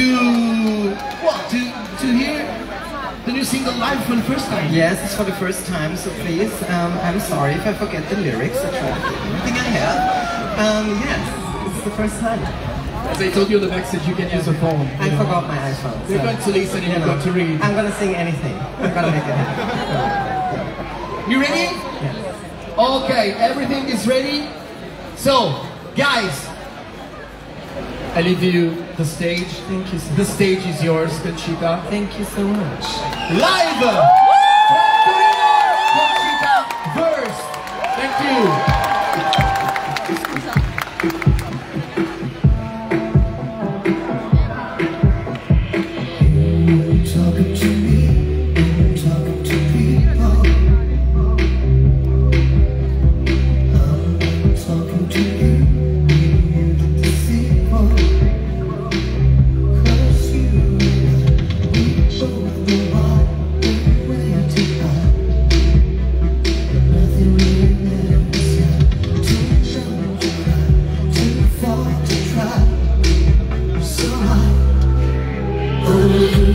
to what? To to hear the new single live for the first time. Yes, it's for the first time, so please, um, I'm sorry if I forget the lyrics. I to think everything I have. Um, yes, it's the first time. As I told you on the backstage, you can use a phone. I know. forgot my iPhone. You're going to listen and you you're going to read. I'm gonna sing anything. I'm gonna make it happen. You ready? Yes. Okay, everything is ready. So, guys, I leave you the stage. Thank you so The stage is yours, Conchita. Thank you so much. Live! Conchita Wurst. Thank you.